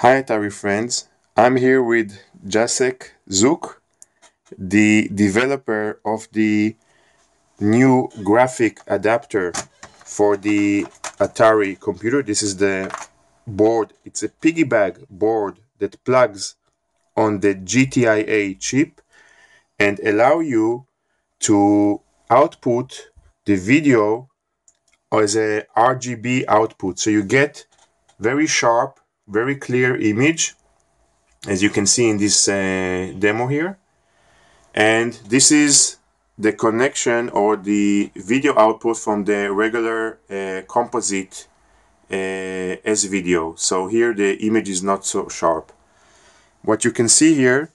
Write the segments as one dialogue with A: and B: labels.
A: Hi Atari friends, I'm here with Jacek Zuk, the developer of the new graphic adapter for the Atari computer. This is the board, it's a piggyback board that plugs on the GTIA chip and allow you to output the video as a RGB output. So you get very sharp very clear image as you can see in this uh, demo here. And this is the connection or the video output from the regular uh, composite uh, S video. So here the image is not so sharp. What you can see here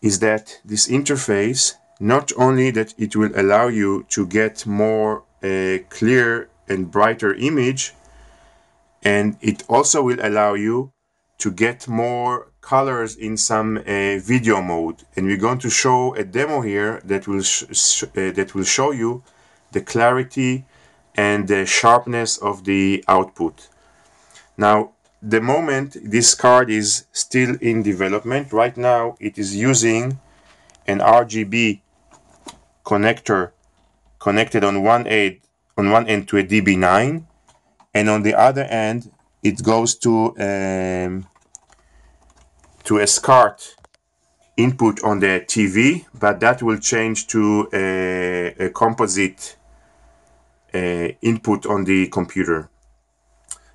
A: is that this interface not only that it will allow you to get more uh, clear and brighter image and it also will allow you to get more colors in some uh, video mode. And we're going to show a demo here that will uh, that will show you the clarity and the sharpness of the output. Now the moment this card is still in development right now it is using an RGB connector connected on one end on one end to a DB9 and on the other end it goes to um, to a SCART input on the TV but that will change to a, a composite uh, input on the computer.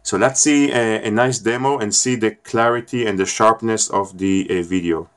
A: So let's see a, a, nice demo and see the clarity and the sharpness of the uh, video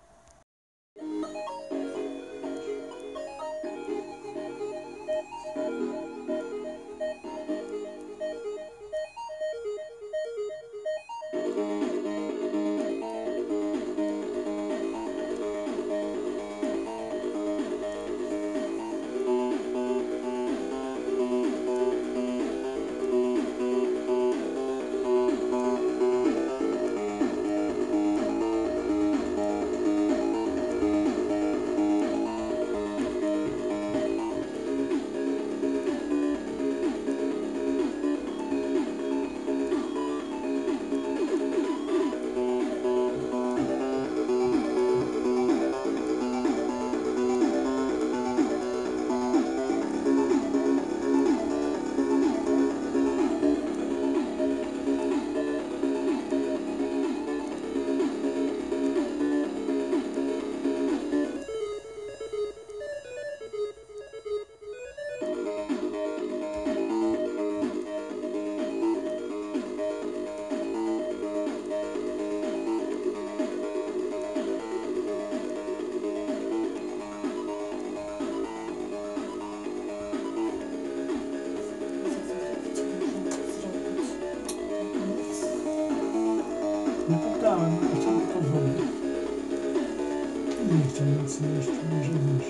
B: Nie mocno jeszcze, może wiesz.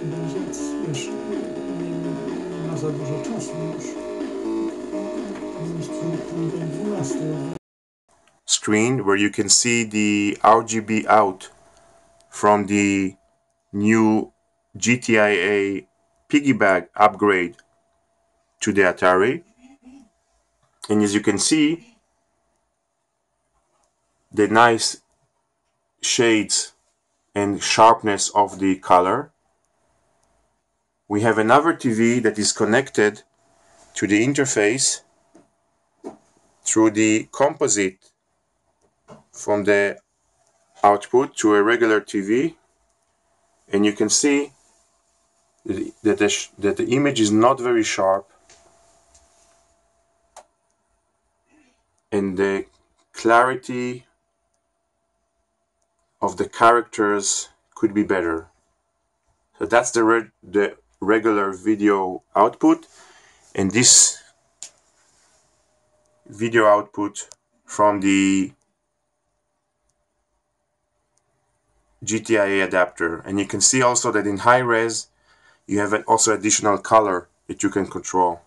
B: Chyba, wiesz, nie, nie ma za dużo czasu już. Już pół 12.
A: screen where you can see the RGB out from the new GTIA piggyback upgrade to the Atari. And as you can see, the nice shades and sharpness of the color. We have another TV that is connected to the interface through the composite from the output to a regular TV and you can see that the, that the image is not very sharp and the clarity of the characters could be better. So that's the, re the regular video output and this video output from the GTIA adapter and you can see also that in high res you have also additional color that you can control.